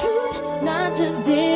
truth, not just deal.